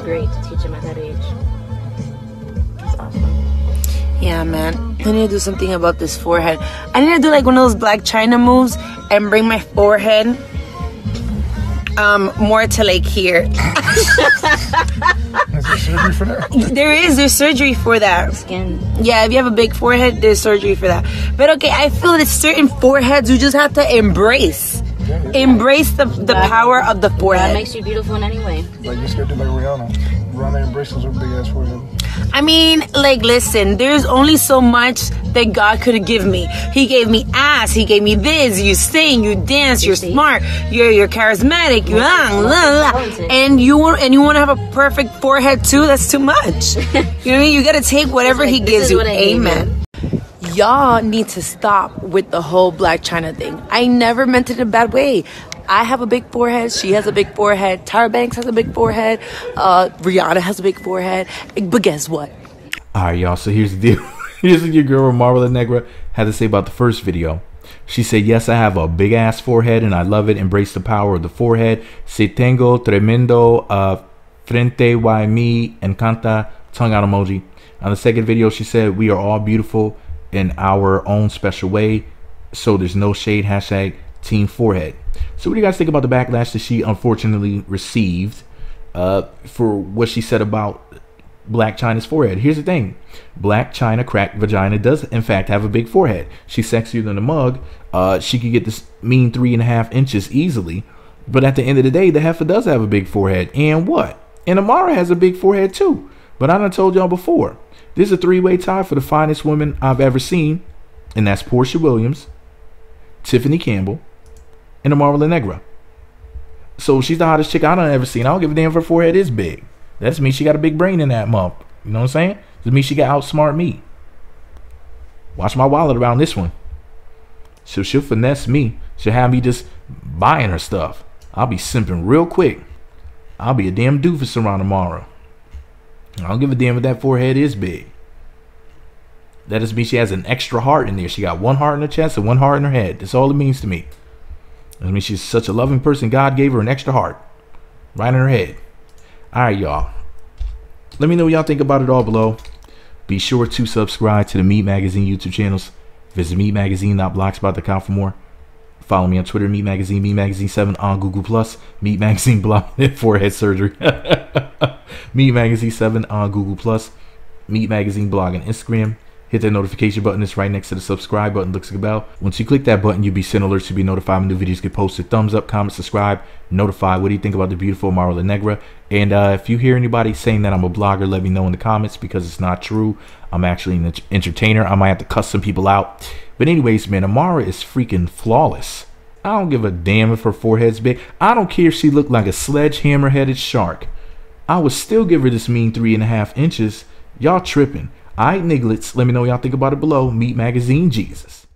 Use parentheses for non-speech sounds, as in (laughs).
was great to teach him at that age. That's awesome. Yeah, man. I need to do something about this forehead. I need to do like one of those Blac Chyna moves and bring my forehead um more to like here. (laughs) Is there surgery for that? There is there's surgery for that. Skin. Yeah, if you have a big forehead, there's surgery for that. But okay, I feel that certain foreheads you just have to embrace. Embrace the the God- power of the God forehead. makes you beautiful in any way. Like you're scared to like Rihanna. Rihanna embraces her big ass forehead. I mean, like, listen, there's only so much that God could give me. He gave me ass. He gave me this. You sing, you dance, you're see? smart, you're you're charismatic, you la, la. talented. and you want and you want to have a perfect forehead too. That's too much. (laughs) you know what I mean? You got to take whatever He Like, this gives you. what I Amen. Y'all need to stop with the whole Blac Chyna thing. I never meant it in a bad way. I have a big forehead. She has a big forehead. Tyra Banks has a big forehead. Uh, Rihanna has a big forehead. But guess what? All right, y'all. So here's the deal. (laughs) here's what your girl Marla Negra had to say about the first video. She said, "Yes, I have a big ass forehead, and I love it. Embrace the power of the forehead. Se tengo tremendo uh, frente y me encanta tongue out emoji." On the second video, she said, "We are all beautiful in our own special way, so there's no shade." Hashtag Team Forehead. So, what do you guys think about the backlash that she unfortunately received uh, for what she said about Blac Chyna's forehead. Here's the thing Blac Chyna cracked vagina does, in fact, have a big forehead. She's sexier than a mug. Uh, she could get this mean three and a half inches easily. But at the end of the day, the heifer does have a big forehead. And what? And Amara has a big forehead too. But I done told y'all before. This is a three way tie for the finest woman I've ever seen. And that's Porsha Williams, Tiffany Campbell, and Amara La Negra. So she's the hottest chick I done ever seen. I don't give a damn if her forehead is big. That's me. She got a big brain in that mump. You know what I'm saying? That means she got outsmart me. Watch my wallet around this one. So she'll finesse me. She'll have me just buying her stuff. I'll be simping real quick. I'll be a damn doofus around tomorrow. I don't give a damn if that forehead is big. That just means she has an extra heart in there. She got one heart in her chest and one heart in her head. That's all it means to me. I mean, she's such a loving person. God gave her an extra heart right in her head. All right, y'all. Let me know what y'all think about it all below. Be sure to subscribe to the Meet Magazine YouTube channels. Visit meetmagazine.blogspot.com for more. Follow me on Twitter, Meet Magazine, Meet Magazine 7 on Google Plus, Meet Magazine (laughs) blog forehead surgery. (laughs) Meet Magazine 7 on Google Plus, Meet Magazine blog and Instagram. Hit that notification button. It's right next to the subscribe button. Looks like a bell. Once you click that button, you'll be sent alerts to be notified when new videos get posted. Thumbs up, comment, subscribe, notify. What do you think about the beautiful Marla Negra? And uh, if you hear anybody saying that I'm a blogger, let me know in the comments because it's not true. I'm actually an entertainer. I might have to cuss some people out. But anyways, man, Amara is freaking flawless. I don't give a damn if her forehead's big. I don't care if she looked like a sledgehammer-headed shark. I would still give her this mean three and a half inches. Y'all tripping. Alright, nigglets, let me know y'all think about it below. Meet Magazine Jesus.